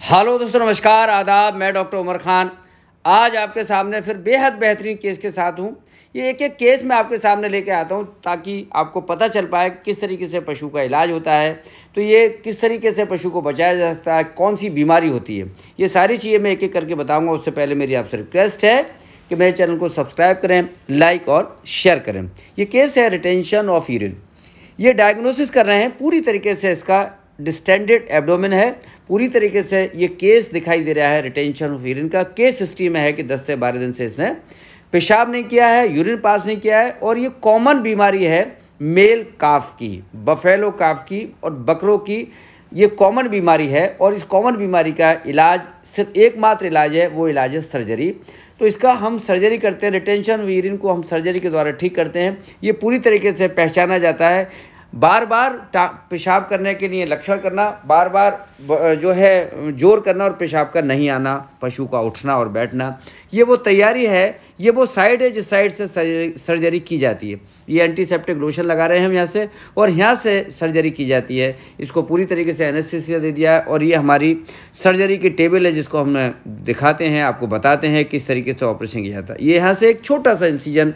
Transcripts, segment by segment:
Hello दोस्तों, नमस्कार, आदाब, मैं डॉक्टर उमर खान। आज आपके सामने फिर बेहद बेहतरीन केस के साथ हूँ। ये एक एक केस मैं आपके सामने लेके आता हूँ ताकि आपको पता चल पाए किस तरीके से पशु का इलाज होता है। तो ये किस तरीके से पशु को बचाया जा सकता है कौन सी बीमारी होती है, ये सारी चीज़ें मैं एक एक करके बताऊँगा। उससे पहले मेरी आपसे रिक्वेस्ट है कि मेरे चैनल को सब्सक्राइब करें, लाइक और शेयर करें। ये केस है रिटेंशन ऑफ़ यूरिन। ये डायग्नोसिस कर रहे हैं, पूरी तरीके से इसका डिस्टेंडेड एब्डोमिन है। पूरी तरीके से ये केस दिखाई दे रहा है रिटेंशन ऑफ़ यूरिन का। केस हिस्ट्री में है कि 10 से 12 दिन से इसने पेशाब नहीं किया है यूरिन पास नहीं किया है और ये कॉमन बीमारी है मेल काफ की बफेलो काफ की और बकरों की। ये कॉमन बीमारी है और इस कॉमन बीमारी का इलाज, सिर्फ़ एकमात्र इलाज है, वो इलाज है सर्जरी तो इसका हम सर्जरी करते हैं रिटेंशन यूरिन को हम सर्जरी के द्वारा ठीक करते हैं। ये पूरी तरीके से पहचाना जाता है। बार बार पेशाब करने के लिए लक्षण करना बार बार जो है, ज़ोर करना और पेशाब का नहीं आना, पशु का उठना और बैठना, ये वो तैयारी है, ये वो साइड है जिस साइड से सर्जरी की जाती है। ये एंटीसेप्टिक लोशन लगा रहे हैं हम यहाँ से, और यहाँ से सर्जरी की जाती है। इसको पूरी तरीके से एनेस्थीसिया दे दिया है, और ये हमारी सर्जरी की टेबल है जिसको हम दिखाते हैं, आपको बताते हैं किस तरीके से ऑपरेशन किया जाता है। ये यहाँ से एक छोटा सा इंसीजन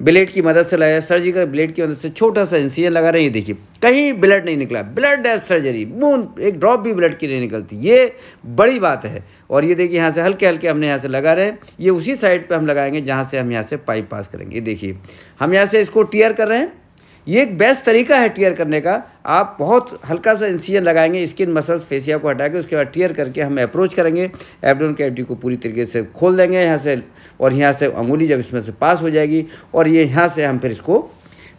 ब्लेड की मदद से लगाया सर्जिकल ब्लेड की मदद से छोटा सा इंसिजन लगा रहे हैं। देखिए, कहीं ब्लड नहीं निकला। ब्लड डेथ सर्जरी बूंद एक ड्रॉप भी ब्लड की नहीं निकलती। ये बड़ी बात है। और ये देखिए, यहाँ से हल्के हल्के हमने यहाँ से लगा रहे हैं। ये उसी साइड पर हम लगाएँगे जहाँ से हम यहाँ से पाइप पास करेंगे। देखिए, हम यहाँ से इसको टीयर कर रहे हैं। ये एक बेस्ट तरीका है टीयर करने का। आप बहुत हल्का सा इंसीजन लगाएँगे स्किन मसल्स फेसिया को हटा के, उसके बाद टीयर करके हम अप्रोच करेंगे। एबडोन कैविटी को पूरी तरीके से खोल देंगे यहाँ से, और यहाँ से अंगुली जब इसमें से पास हो जाएगी, और ये यहाँ से हम फिर इसको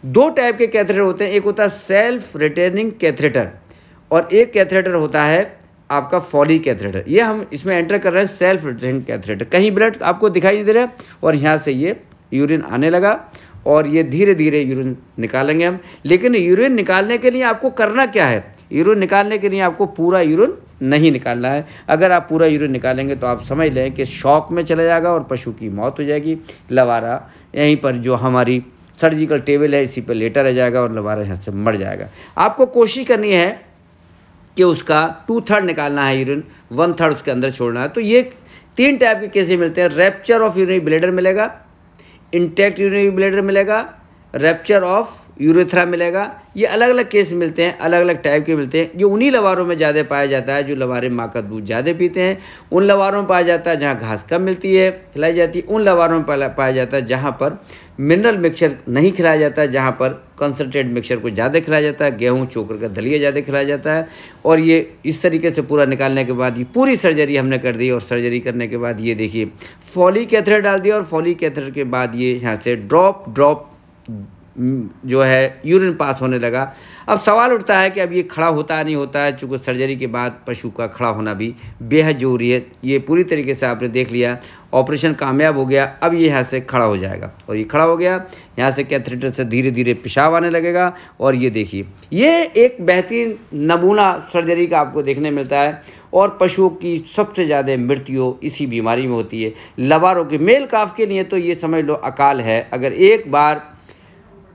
दो टाइप के कैथरेटर होते हैं। एक होता है सेल्फ रिटेनिंग कैथरेटर और एक कैथरेटर होता है आपका फॉली कैथरेटर ये हम इसमें एंटर कर रहे हैं सेल्फ रिटेनिंग कैथरेटर कहीं ब्लड आपको दिखाई नहीं दे रहा है, और यहाँ से ये यूरिन आने लगा। और ये धीरे धीरे यूरिन निकालेंगे हम। लेकिन यूरिन निकालने के लिए आपको करना क्या है? यूरिन निकालने के लिए आपको पूरा यूरिन नहीं निकालना है। अगर आप पूरा यूरिन निकालेंगे तो आप समझ लें कि शॉक में चला जाएगा और पशु की मौत हो जाएगी। लवारा, यहीं पर जो हमारी सर्जिकल टेबल है, इसी पर लेटा रह जाएगा और लवारा यहाँ से मर जाएगा। आपको कोशिश करनी है कि उसका टू थर्ड निकालना है यूरिन वन थर्ड उसके अंदर छोड़ना है। तो ये तीन टाइप के केसेस मिलते हैं। रैप्चर ऑफ़ यूरिन ब्लेडर मिलेगा इंटैक्ट यूरिनरी ब्लेडर मिलेगा रैप्चर ऑफ़ यूरेथ्रा मिलेगा। ये अलग अलग केस मिलते हैं अलग अलग टाइप के मिलते हैं। ये उन्हीं लवारों में ज़्यादा पाया जाता है जो लवारे माँ का दूध ज़्यादा पीते हैं। उन लवारों में पाया जाता है जहाँ घास कम मिलती है, खिलाई जाती है। उन लवारों में पाया जाता है जहाँ पर मिनरल मिक्सचर नहीं खिलाया जाता है जहाँ पर कंसनट्रेट मिक्सचर को ज़्यादा खिलाया जाता है। गेहूँ, चोकर का दलिया ज़्यादा खिलाया जाता है। और ये इस तरीके से पूरा निकालने के बाद ये पूरी सर्जरी हमने कर दी और सर्जरी करने के बाद ये देखिए फॉली कैथर डाल दिया और फॉली कैथर के बाद ये यहाँ से ड्रॉप ड्रॉप जो है यूरिन पास होने लगा। अब सवाल उठता है कि अब ये खड़ा होता है नहीं होता है, चूँकि सर्जरी के बाद पशु का खड़ा होना भी बेहद ज़रूरी है। ये पूरी तरीके से आपने देख लिया। ऑपरेशन कामयाब हो गया, अब ये यहाँ से खड़ा हो जाएगा। और ये खड़ा हो गया, यहाँ से कैथरेटर से धीरे धीरे पेशाब आने लगेगा। और ये देखिए, ये एक बेहतरीन नमूना सर्जरी का आपको देखने मिलता है। और पशुओं की सबसे ज़्यादा मृत्यु इसी बीमारी में होती है। लबारों के मेल काफ के लिए तो ये समझ लो अकाल है। अगर एक बार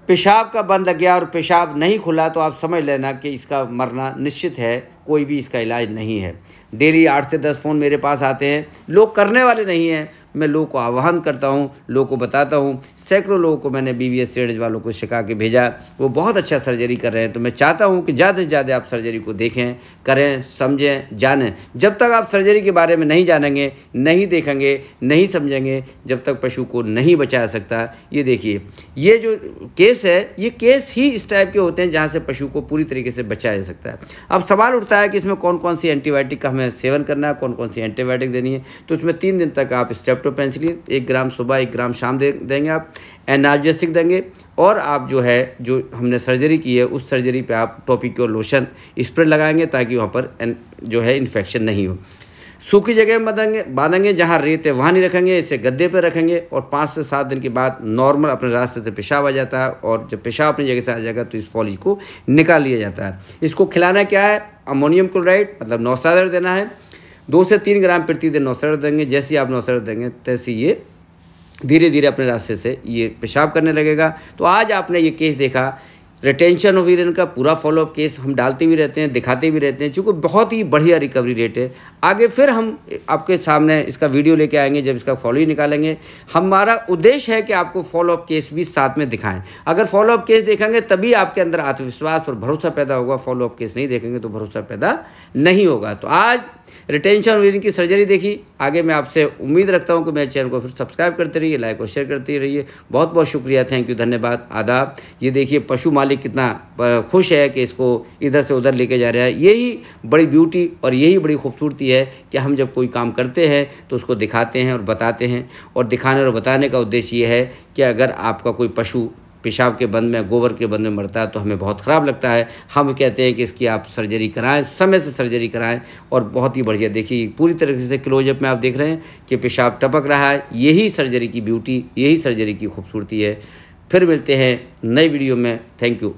पेशाब का बंद लग गया और पेशाब नहीं खुला तो आप समझ लेना कि इसका मरना निश्चित है, कोई भी इसका इलाज नहीं है। डेली आठ से दस फ़ोन मेरे पास आते हैं। लोग करने वाले नहीं हैं। मैं लोगों को आह्वान करता हूँ, लोगों को बताता हूँ सैकड़ों लोगों को मैंने बी वी एस वालों को सिखा के भेजा। वो बहुत अच्छा सर्जरी कर रहे हैं। तो मैं चाहता हूँ कि ज़्यादा से ज़्यादा आप सर्जरी को देखें, करें, समझें, जानें। जब तक आप सर्जरी के बारे में नहीं जानेंगे, नहीं देखेंगे, नहीं समझेंगे, जब तक पशु को नहीं बचा सकता, ये देखिए। ये जो केस है, ये केस ही इस टाइप के होते हैं जहाँ से पशु को पूरी तरीके से बचाया जा सकता है। अब सवाल उठता है कि इसमें कौन कौन सी एंटीबायोटिक का हमें सेवन करना है कौन कौन सी एंटीबायोटिक देनी है? तो उसमें तीन दिन तक आप स्टेप्टोपेंसिलिन एक ग्राम सुबह, एक ग्राम शाम दे, देंगे आप। एनाल्जेसिक देंगे। और आप जो है, जो हमने सर्जरी की है, उस सर्जरी पे आप टॉपिक लोशन स्प्रे लगाएँगे ताकि वहाँ पर जो है, इन्फेक्शन नहीं हो। सूखी जगह में बांधेंगे बांधेंगे जहाँ रेत है वहाँ नहीं रखेंगे, इसे गद्दे पर रखेंगे और पाँच से सात दिन के बाद नॉर्मल अपने रास्ते से पेशाब आ जाता है और जब पेशाब अपनी जगह से आ जाएगा तो इस पॉलिज को निकाल लिया जाता है। इसको खिलाना क्या है? अमोनियम क्लोराइड मतलब नौसादर देना है। दो से तीन ग्राम प्रति दिन देंगे, जैसे ही आप नौसादर देंगे, तैसे ये धीरे धीरे अपने रास्ते से ये पेशाब करने लगेगा। तो आज आपने ये केस देखा रिटेंशन ऑफ़ यूरिन का पूरा फॉलोअप केस हम डालते भी रहते हैं, दिखाते भी रहते हैं, चूँकि बहुत ही बढ़िया रिकवरी रेट है। आगे फिर हम आपके सामने इसका वीडियो लेके आएँगे, जब इसका फॉलो ही निकालेंगे। हमारा उद्देश्य है कि आपको फॉलोअप केस भी साथ में दिखाएँ। अगर फॉलोअप केस देखेंगे, तभी आपके अंदर आत्मविश्वास और भरोसा पैदा होगा। फॉलोअप केस नहीं देखेंगे तो भरोसा पैदा नहीं होगा। तो आज रिटेंशन यूरिन की सर्जरी देखी। आगे मैं आपसे उम्मीद रखता हूँ कि मेरे चैनल को फिर सब्सक्राइब करते रहिए लाइक और शेयर करते रहिए। बहुत बहुत शुक्रिया थैंक यू धन्यवाद, आदाब। ये देखिए, पशु मालिक कितना खुश है कि इसको इधर से उधर लेके जा रहा है। यही बड़ी ब्यूटी और यही बड़ी खूबसूरती है कि हम जब कोई काम करते हैं तो उसको दिखाते हैं और बताते हैं। और दिखाने और बताने का उद्देश्य ये है कि अगर आपका कोई पशु पेशाब के बंद में, गोबर के बंद में मरता है तो हमें बहुत ख़राब लगता है। हम कहते हैं कि इसकी आप सर्जरी कराएँ, समय से सर्जरी कराएँ और बहुत ही बढ़िया। देखिए, पूरी तरीके से क्लोजअप में आप देख रहे हैं कि पेशाब टपक रहा है। यही सर्जरी की ब्यूटी, यही सर्जरी की खूबसूरती है। फिर मिलते हैं नई वीडियो में। Thank you.